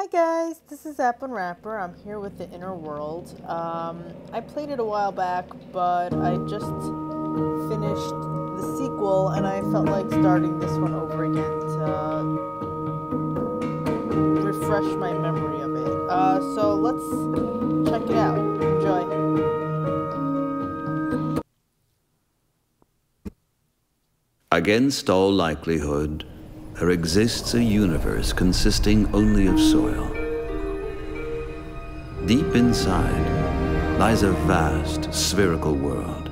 Hi guys, this is App Unwrapper. I'm here with the Inner World. Um, I played it a while back, but I just finished the sequel and I felt like starting this one over again to refresh my memory of it. Uh, so let's check it out. Enjoy. Against all likelihood, there exists a universe consisting only of soil. Deep inside lies a vast spherical world.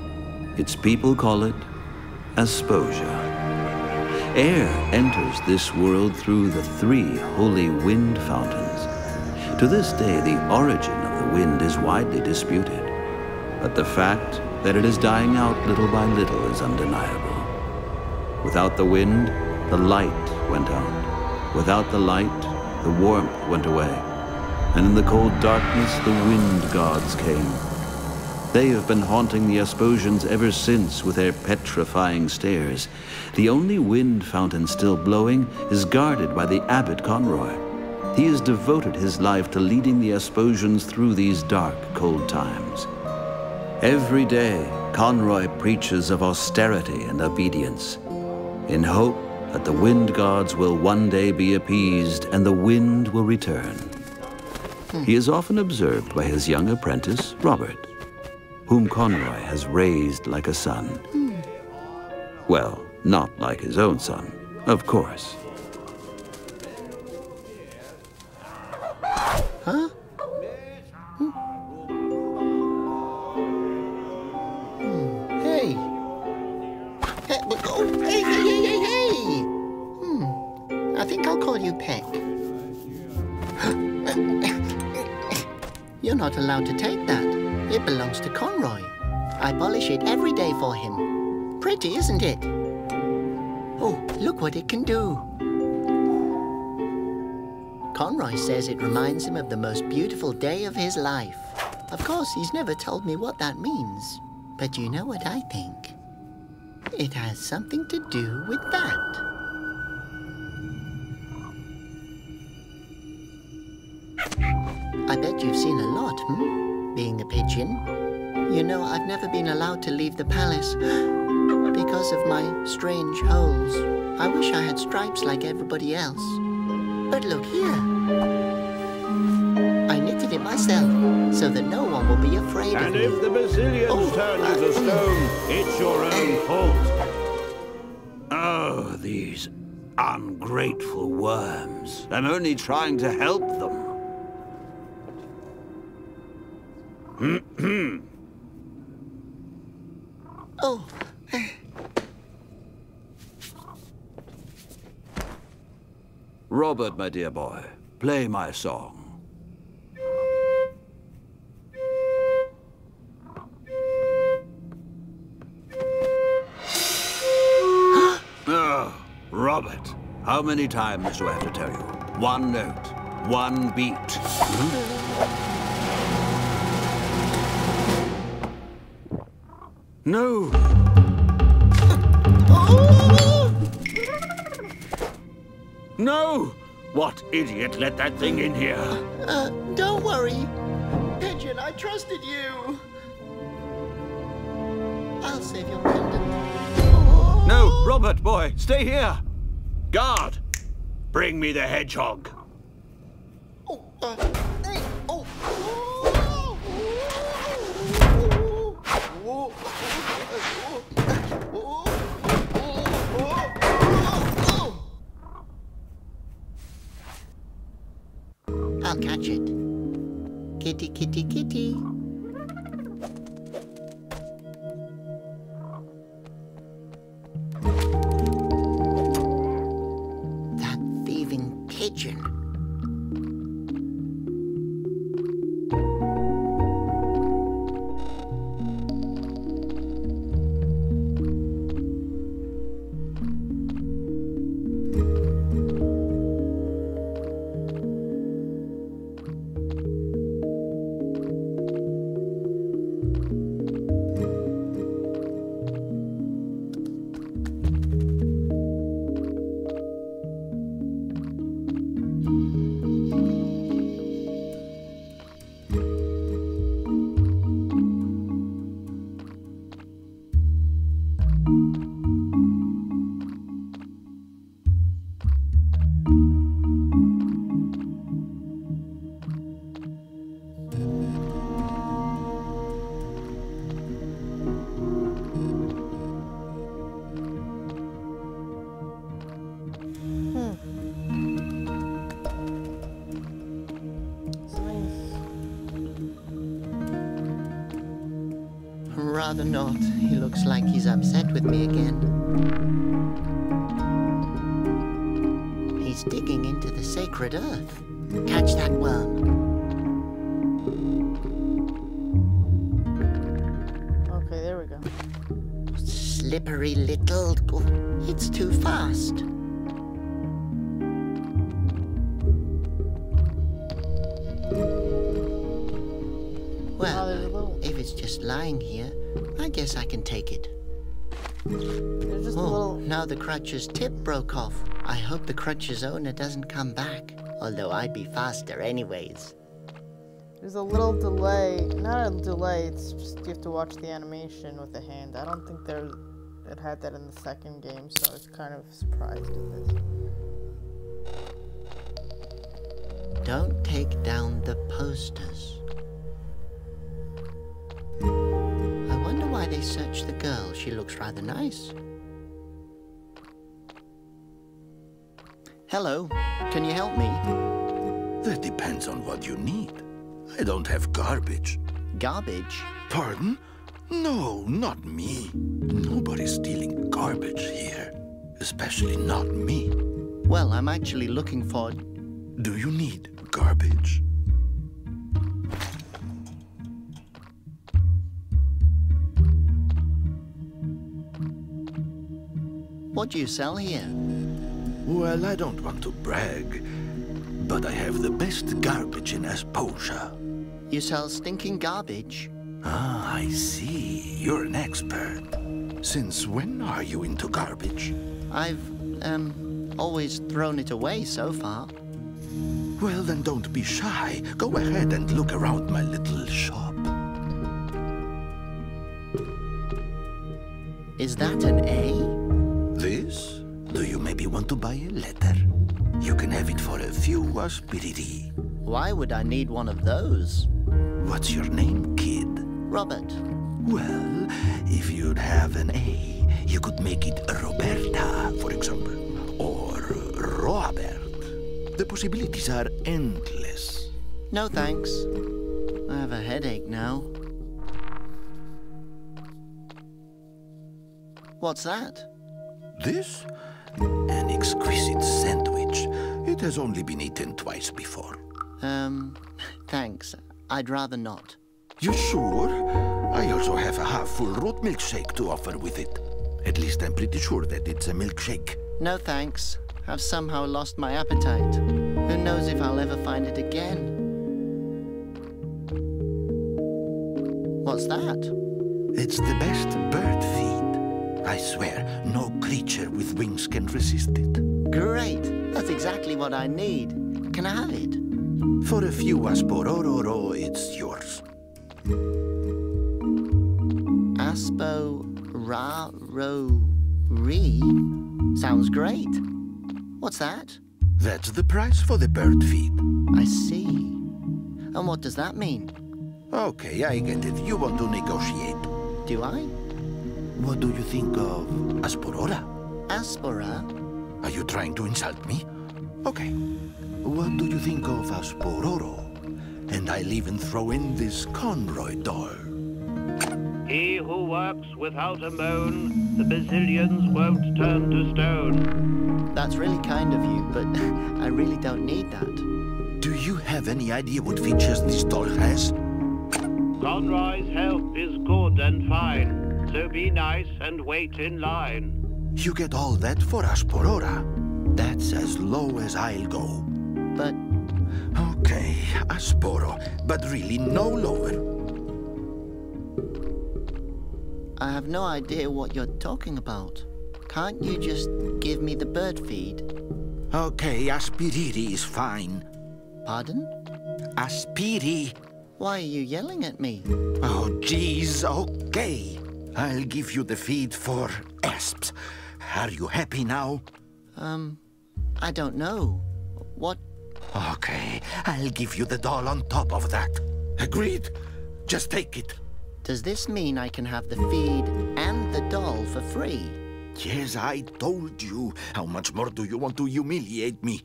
Its people call it Asposia. Air enters this world through the three holy wind fountains. To this day, the origin of the wind is widely disputed, but the fact that it is dying out little by little is undeniable. Without the wind, the light went out. Without the light, the warmth went away. And in the cold darkness, the wind gods came. They have been haunting the Asposians ever since with their petrifying stares. The only wind fountain still blowing is guarded by the abbot Conroy. He has devoted his life to leading the Asposians through these dark, cold times. Every day, Conroy preaches of austerity and obedience, in hope that the wind gods will one day be appeased and the wind will return. He is often observed by his young apprentice, Robert, whom Conroy has raised like a son. Hmm. Well, not like his own son, of course. It reminds him of the most beautiful day of his life. Of course, he's never told me what that means. But you know what I think? It has something to do with that. I bet you've seen a lot, hmm? Being a pigeon. You know, I've never been allowed to leave the palace because of my strange holes. I wish I had stripes like everybody else. But look here. I knitted it myself so that no one will be afraid And of me. And if the Basylians Oh, turn you uh, to stone, it's your own fault. Oh, these ungrateful worms. I'm only trying to help them. Oh, Robert, my dear boy, play my song. How many times do I have to tell you? One note, one beat. Hmm? No! No! What idiot let that thing in here? uh, don't worry. Pigeon, I trusted you. I'll save your pendant. No, Robert, boy, stay here. Guard, bring me the hedgehog. I'll catch it. Kitty, kitty, kitty. Rather not. He looks like he's upset with me again. He's digging into the sacred earth. Catch that worm. Okay, there we go. Slippery little... oh, It's too fast. Guess I can take it. There's just a Oh, little. now the crutch's tip broke off. I hope the crutch's owner doesn't come back. Although I'd be faster anyways. There's a little delay. Not a delay. It's just you have to watch the animation with the hand. I don't think there it had that in the second game, so I was kind of surprised at this. Don't take down the posters. Wonder why they searched the girl. She looks rather nice. Hello, can you help me? That depends on what you need. I don't have garbage. Garbage? Pardon? No, not me. Nobody's stealing garbage here. Especially not me. Well, I'm actually looking for. Do you need garbage? What do you sell here? Well, I don't want to brag, but I have the best garbage in Asposia. You sell stinking garbage? Ah, I see. You're an expert. Since when are you into garbage? I've, um, always thrown it away so far. Well, then don't be shy. Go ahead and look around my little shop. Is that an A? Want to buy a letter? You can have it for a few aspiriti. Why would I need one of those? What's your name, kid? Robert, Well, if you'd have an A, you could make it Roberta, for example, or Robert. The possibilities are endless. no thanks. I have a headache now. What's that? This? An exquisite sandwich. It has only been eaten twice before. Um, thanks. I'd rather not. You sure? I also have a half-full root milkshake to offer with it. At least I'm pretty sure that it's a milkshake. No thanks. I've somehow lost my appetite. Who knows if I'll ever find it again? What's that? It's the best bird feed. I swear, no creature with wings can resist it. Great! That's exactly what I need. Can I have it? For a few asporororo, it's yours. Aspo Ra Ro Re? Sounds great. What's that? That's the price for the bird feed. I see. And what does that mean? Okay, I get it. You want to negotiate. Do I? What do you think of asporora? Aspora? Are you trying to insult me? Okay. What do you think of aspororo? And I'll even throw in this Conroy doll. He who works without a moan, the Basylians won't turn to stone. That's really kind of you, but I really don't need that. Do you have any idea what features this doll has? Conroy's help is good and fine, so be nice and wait in line. You get all that for asporora. That's as low as I'll go. But Okay, asporo, but really no lower. I have no idea what you're talking about. Can't you just give me the bird feed? Okay, aspiriri is fine. Pardon? Aspiri. Why are you yelling at me? Oh, jeez, okay. I'll give you the feed for asps. Are you happy now? Um, I don't know. What? Okay, I'll give you the doll on top of that. Agreed? Just take it. Does this mean I can have the feed and the doll for free? Yes, I told you. How much more do you want to humiliate me?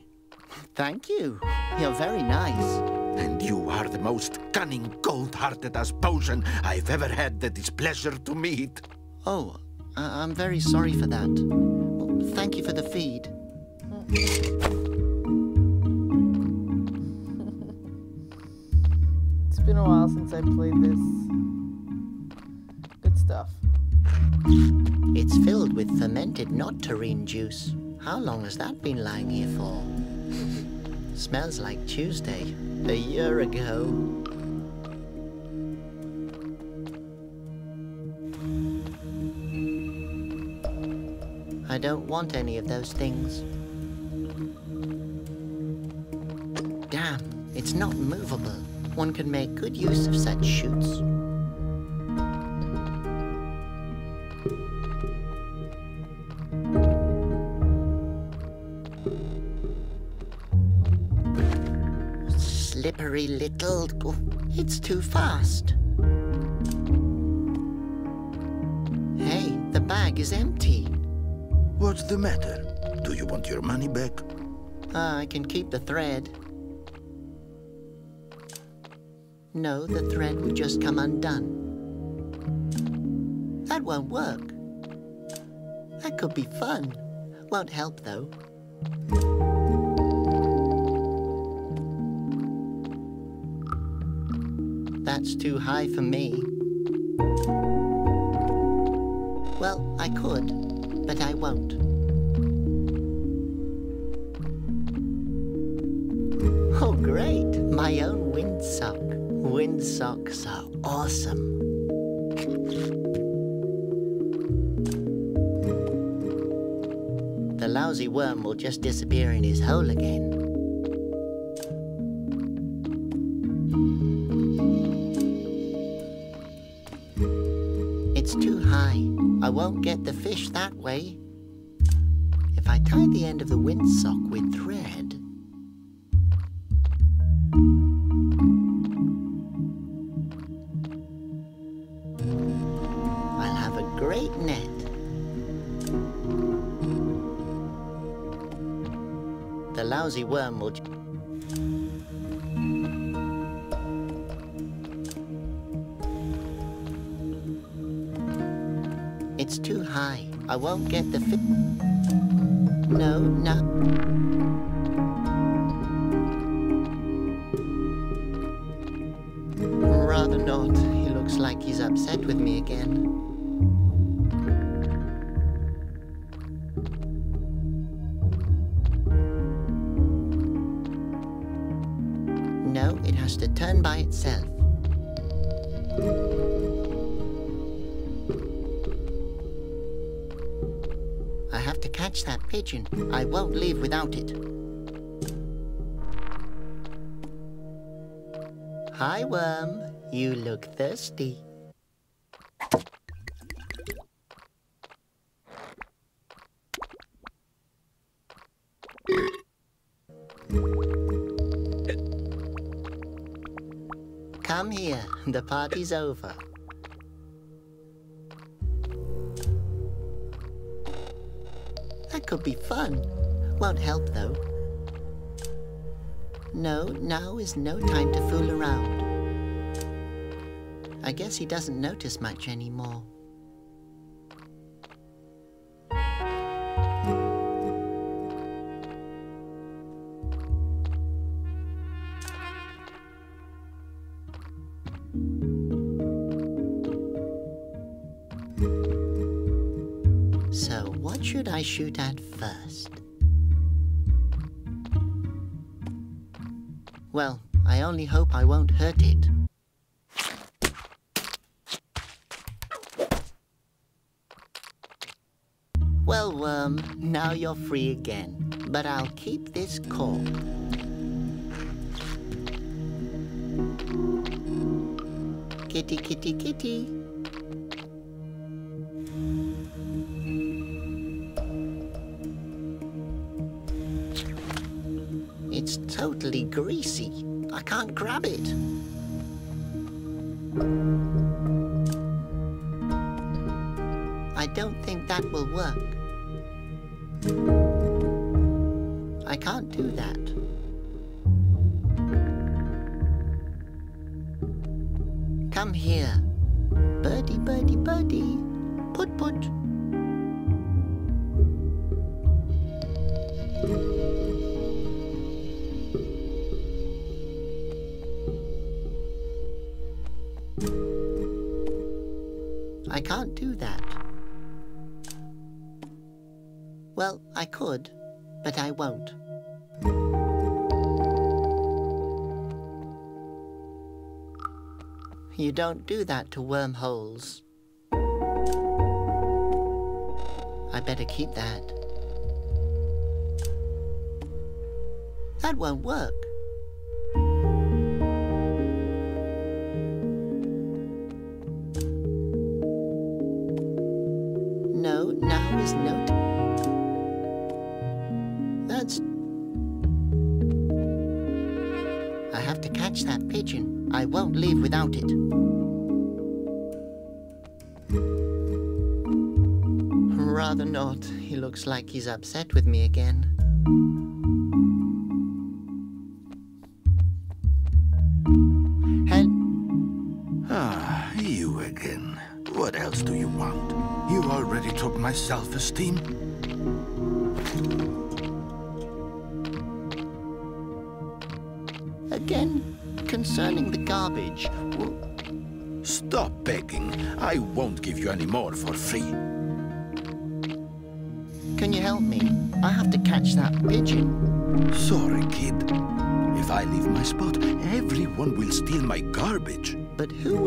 Thank you. You're very nice. And you are the most cunning, cold-hearted Asposian I've ever had the displeasure to meet. Oh, I- I'm very sorry for that. Well, thank you for the feed. It's been a while since I played this. Good stuff. It's filled with fermented nectarine juice. How long has that been lying here for? Smells like Tuesday, a year ago. I don't want any of those things. Damn, it's not movable. One can make good use of such shoots. Slippery little... oh, it's too fast. Hey, the bag is empty. What's the matter? Do you want your money back? Ah, I can keep the thread. No, the thread would just come undone. That won't work. That could be fun. Won't help, though. That's too high for me. Well, I could, but I won't. Oh, great! My own windsock. Windsocks are awesome. The lousy worm will just disappear in his hole again. It's too high. I won't get the fish that way. If I tie the end of the windsock with thread, I'll have a great net. The lousy worm will. I won't get the fi- No, no. Rather not. He looks like he's upset with me again. No, it has to turn by itself. That pigeon. I won't leave without it. Hi, worm. You look thirsty. Come here. The party's over. Could be fun. Won't help, though. No, now is no time to fool around. I guess he doesn't notice much anymore. Only hope I won't hurt it. Well, Worm, now you're free again, but I'll keep this cork. Kitty, kitty, kitty. It's totally greasy. I can't grab it. I don't think that will work. I can't do that. Can't do that. Well, I could, but I won't. You don't do that to wormholes. I better keep that. That won't work. Catch that pigeon. I won't leave without it. Rather not. He looks like he's upset with me again. And Ah, you again. What else do you want? You already took my self-esteem. I won't give you any more for free. Can you help me? I have to catch that pigeon. Sorry, kid. If I leave my spot, everyone will steal my garbage. But who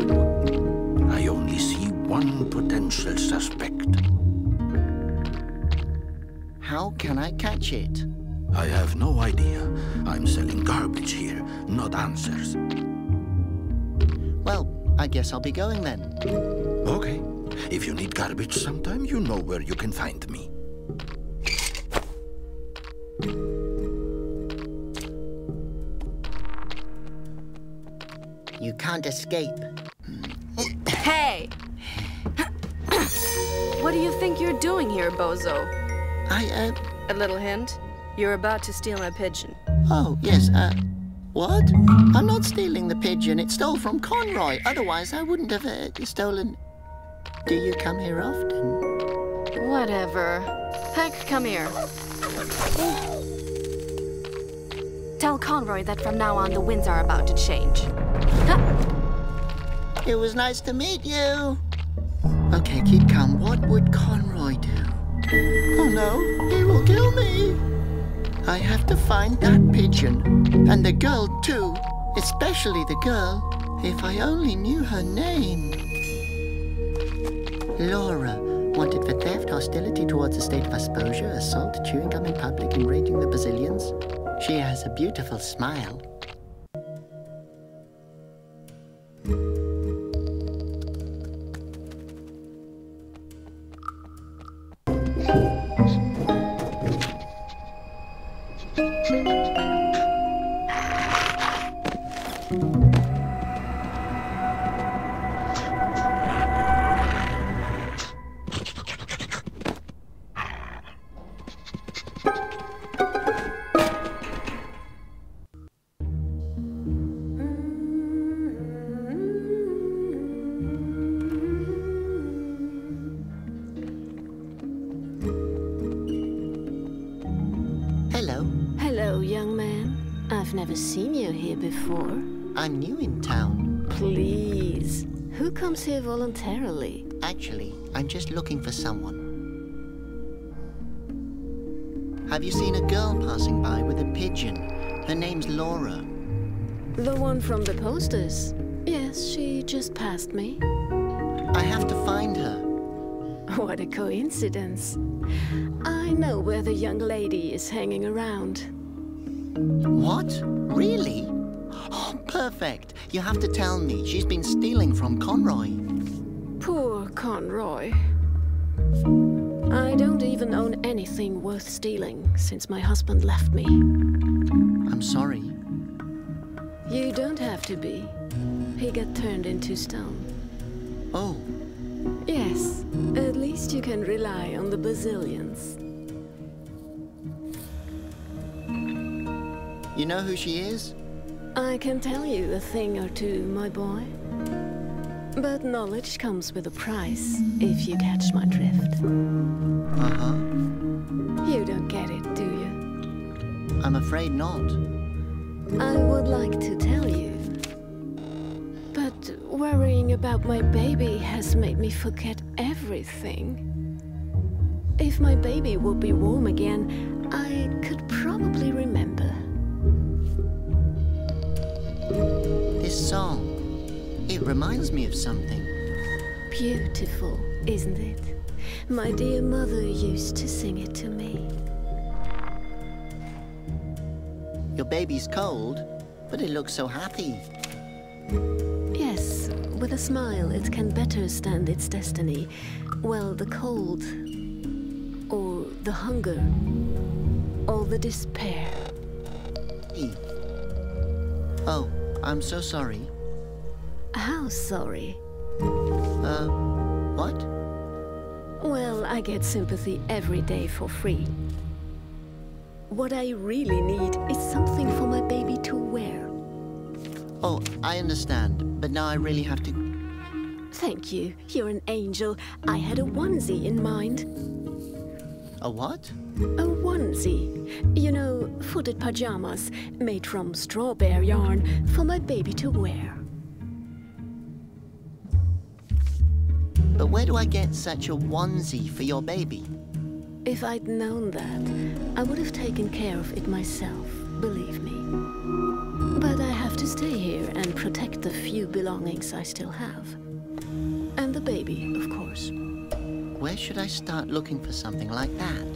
I only see one potential suspect. How can I catch it? I have no idea. I'm selling garbage here, not answers. Well, I guess I'll be going then. Okay. If you need garbage sometime, you know where you can find me. You can't escape. Hey! what do you think you're doing here, Bozo? I, uh... A little hint? You're about to steal my pigeon. Oh, yes, uh... What? I'm not stealing the pigeon. It stole from Conroy. Otherwise, I wouldn't have uh, stolen... Do you come here often? Whatever. Heck, come here. Tell Conroy that from now on the winds are about to change. It was nice to meet you. Okay, keep calm. What would Conroy do? Oh no, he will kill me. I have to find that pigeon. And the girl too. Especially the girl. If I only knew her name. Laura. Uh, wanted for theft, hostility towards the state of Asposia, assault, chewing gum in public, and raiding the Basylians. She has a beautiful smile. Actually, I'm just looking for someone. Have you seen a girl passing by with a pigeon? Her name's Laura. The one from the posters. Yes, she just passed me. I have to find her. What a coincidence. I know where the young lady is hanging around. What? Really? Oh, perfect. You have to tell me. She's been stealing from Conroy. Poor Conroy. I don't even own anything worth stealing since my husband left me. I'm sorry. You don't have to be. He got turned into stone. Oh, Yes, at least you can rely on the Basylians. you know who she is? I can tell you a thing or two, my boy. But knowledge comes with a price, if you catch my drift. Uh-huh. You don't get it, do you? I'm afraid not. I would like to tell you. But worrying about my baby has made me forget everything. If my baby would be warm again, I could probably remember. This song, it reminds me of something. Beautiful, isn't it? My dear mother used to sing it to me. Your baby's cold, but it looks so happy. Yes, with a smile it can better stand its destiny. Well, the cold, or the hunger, or the despair. Oh, I'm so sorry. How sorry? Uh, what? Well, I get sympathy every day for free. What I really need is something for my baby to wear. Oh, I understand, but now I really have to... Thank you. You're an angel. I had a onesie in mind. A what? A onesie. You know, footed pajamas made from strawberry yarn for my baby to wear. But where do I get such a onesie for your baby? If I'd known that, I would have taken care of it myself, believe me. But I have to stay here and protect the few belongings I still have. And the baby, of course. Where should I start looking for something like that?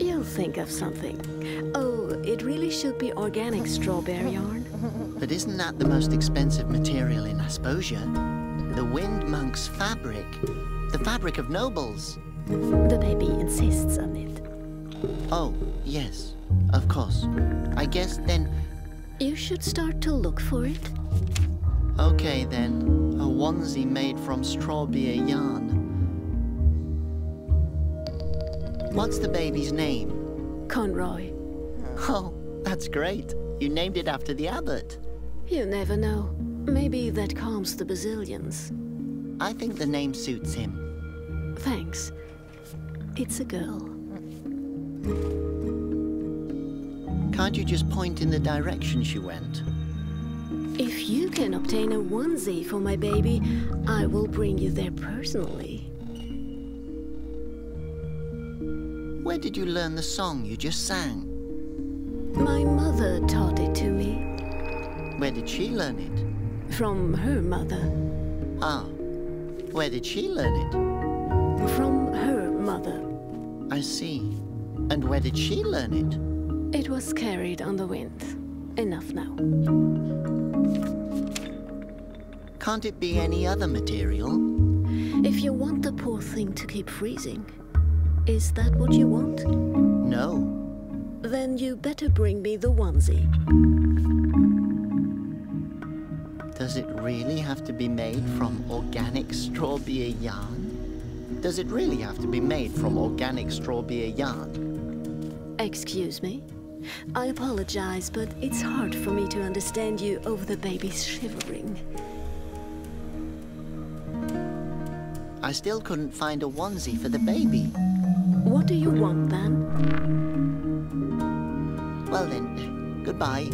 You'll think of something. Oh, it really should be organic strawberry yarn. But isn't that the most expensive material in Asposia? The Wind Monk's fabric. The fabric of nobles. The baby insists on it. Oh, yes, of course. I guess then... You should start to look for it. Okay then, a onesie made from strawberry yarn. What's the baby's name? Conroy. Oh, that's great. You named it after the abbot. You never know. Maybe that calms the Basylians. I think the name suits him. Thanks. It's a girl. Can't you just point in the direction she went? If you can obtain a onesie for my baby, I will bring you there personally. Where did you learn the song you just sang? My mother taught it to me. Where did she learn it? From her mother. Ah, where did she learn it? From her mother. I see. And where did she learn it? It was carried on the wind. Enough now. Can't it be any other material? If you want the poor thing to keep freezing, is that what you want? No. Then you better bring me the onesie. Does it really have to be made from organic strawberry yarn? Does it really have to be made from organic strawberry yarn? Excuse me? I apologize, but it's hard for me to understand you over the baby's shivering. I still couldn't find a onesie for the baby. What do you want then? Well then, goodbye.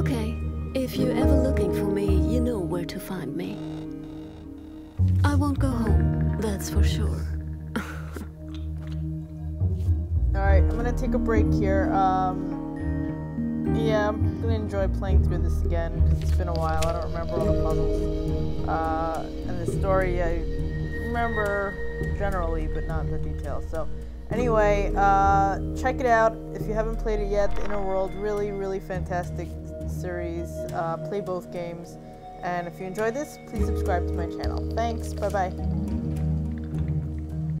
Okay, if you're ever looking for me, you know where to find me. I won't go home, that's for sure. Alright, I'm gonna take a break here. Um, yeah, I'm gonna enjoy playing through this again because it's been a while. I don't remember all the puzzles. Uh, and the story I remember generally, but not the details. So, anyway, uh, check it out if you haven't played it yet. The Inner World, really, really fantastic series. Uh, play both games. And if you enjoyed this, please subscribe to my channel. Thanks. Bye bye.